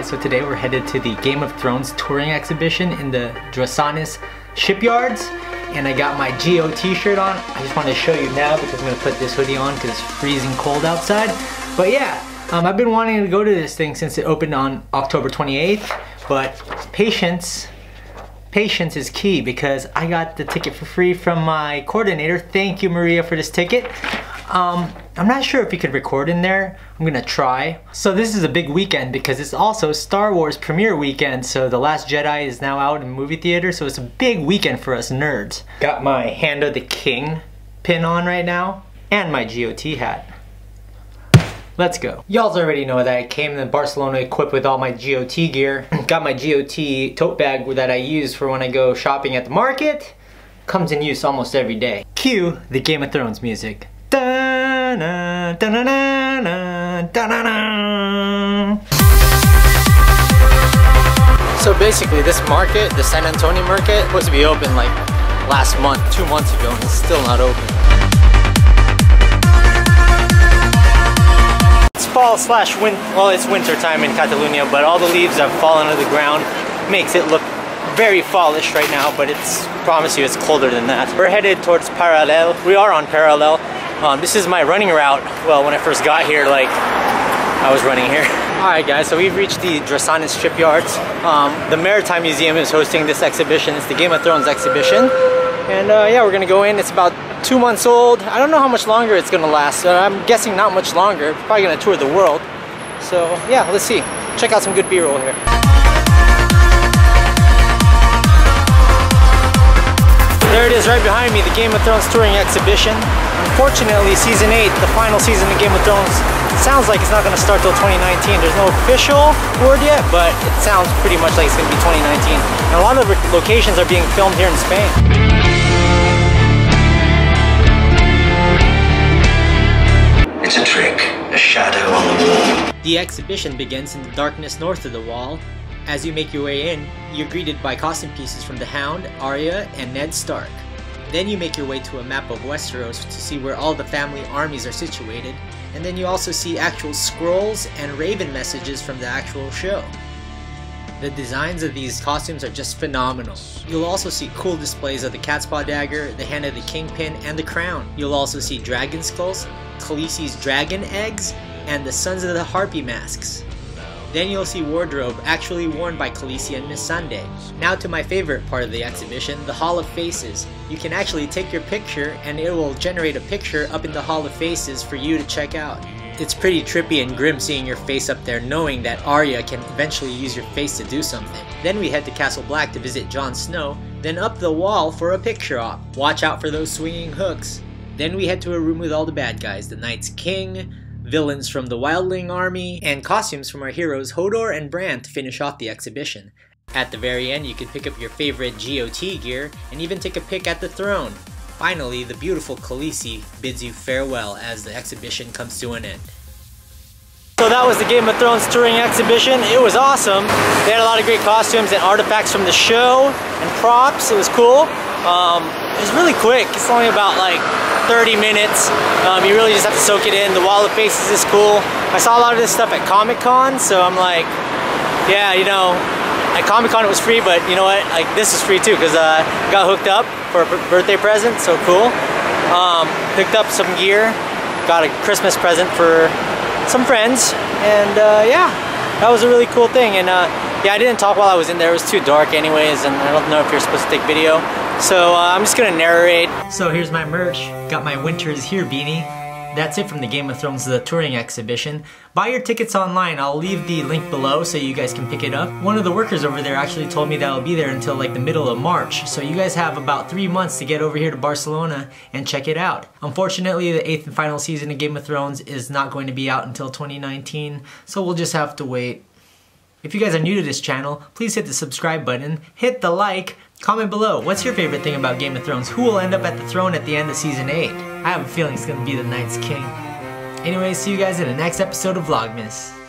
guys, so today we're headed to the Game of Thrones touring exhibition in the Drassanes shipyards and I got my GO t-shirt on. I just wanted to show you now because I'm gonna put this hoodie on because it's freezing cold outside. But yeah, um, I've been wanting to go to this thing since it opened on October 28th, but patience, patience is key because I got the ticket for free from my coordinator. Thank you, Maria, for this ticket. Um, I'm not sure if you could record in there. I'm gonna try. So this is a big weekend because it's also Star Wars premiere weekend. So The Last Jedi is now out in movie theater. So it's a big weekend for us nerds. Got my Hand of the King pin on right now and my GOT hat. Let's go. Y'all already know that I came to Barcelona equipped with all my GOT gear. Got my GOT tote bag that I use for when I go shopping at the market. Comes in use almost every day. Cue the Game of Thrones music. Da-na, da-na-na, da-na-na. So basically this market, the San Antonio market, was supposed to be open like last month, two months ago, and it's still not open. It's fall slash winter, well it's winter time in Catalonia, but all the leaves have fallen to the ground. Makes it look very fallish right now, but it's, promise you, it's colder than that. We're headed towards Parallel. We are on Parallel. Um, this is my running route. Well, when I first got here, like, I was running here. Alright guys, so we've reached the Drassanes shipyards. Um, the Maritime Museum is hosting this exhibition. It's the Game of Thrones exhibition. And uh, yeah, we're gonna go in. It's about two months old. I don't know how much longer it's gonna last. Uh, I'm guessing not much longer. Probably gonna tour the world. So yeah, let's see. Check out some good B-roll here. There it is right behind me, the Game of Thrones touring exhibition. Unfortunately, season 8, the final season of Game of Thrones, sounds like it's not going to start till 2019. There's no official word yet, but it sounds pretty much like it's going to be 2019. And a lot of locations are being filmed here in Spain. It's a trick, a shadow on the wall. The exhibition begins in the darkness north of the wall. As you make your way in, you're greeted by costume pieces from the Hound, Arya, and Ned Stark. Then you make your way to a map of Westeros to see where all the family armies are situated, and then you also see actual scrolls and raven messages from the actual show. The designs of these costumes are just phenomenal. You'll also see cool displays of the Catspaw Dagger, the Hand of the Kingpin, and the Crown. You'll also see dragon skulls, Khaleesi's dragon eggs, and the Sons of the Harpy masks. Then you'll see wardrobe actually worn by Khaleesi and Missandei. Now to my favorite part of the exhibition, the Hall of Faces. You can actually take your picture and it will generate a picture up in the Hall of Faces for you to check out. It's pretty trippy and grim seeing your face up there knowing that Arya can eventually use your face to do something. Then we head to Castle Black to visit Jon Snow, then up the wall for a picture op. Watch out for those swinging hooks. Then we head to a room with all the bad guys, the Night's King, villains from the Wildling army, and costumes from our heroes Hodor and Bran to finish off the exhibition. At the very end, you can pick up your favorite GOT gear and even take a pic at the throne. Finally, the beautiful Khaleesi bids you farewell as the exhibition comes to an end. So that was the Game of Thrones touring exhibition. It was awesome. They had a lot of great costumes and artifacts from the show and props. It was cool. Um, it was really quick. It's only about like 30 minutes. Um, you really just have to soak it in. The Wall of Faces is cool. I saw a lot of this stuff at Comic Con, so I'm like, yeah, you know, at Comic Con it was free, but you know what? Like this is free too because uh, I got hooked up for a birthday present, so cool. Um, picked up some gear, got a Christmas present for some friends, and uh, yeah, that was a really cool thing. And uh, yeah, I didn't talk while I was in there. It was too dark anyways, and I don't know if you're supposed to take video. So uh, I'm just gonna narrate. So here's my merch. Got my Winters Here beanie. That's it from the Game of Thrones The Touring Exhibition. Buy your tickets online. I'll leave the link below so you guys can pick it up. One of the workers over there actually told me that I'll be there until like the middle of March. So you guys have about three months to get over here to Barcelona and check it out. Unfortunately, the eighth and final season of Game of Thrones is not going to be out until 2019. So we'll just have to wait. If you guys are new to this channel, please hit the subscribe button, hit the like, comment below. What's your favorite thing about Game of Thrones? Who will end up at the throne at the end of season 8? I have a feeling it's gonna be the Night's King. Anyway, see you guys in the next episode of Vlogmas.